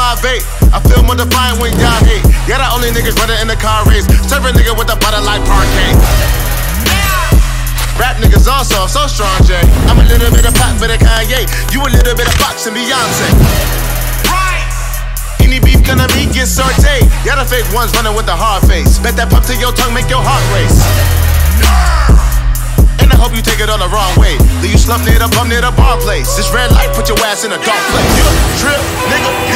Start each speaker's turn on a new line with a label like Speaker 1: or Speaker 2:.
Speaker 1: 5'8. I feel more defiant when y'all hate. Yeah, the only niggas running in the car race. Serving nigga with a butter like parquet. Rap niggas all soft, so strong, Jay. I'm a little bit of pop, for the Kanye. You a little bit of Fox and Beyonce. Any beef gonna meet get sauteed. Yeah, the fake ones running with the hard face. Bet that pop to your tongue make your heart race. And I hope you take it on the wrong way. Leave you slumped near the bum near the bar place. This red light put your ass in a dark place. You a trip, nigga,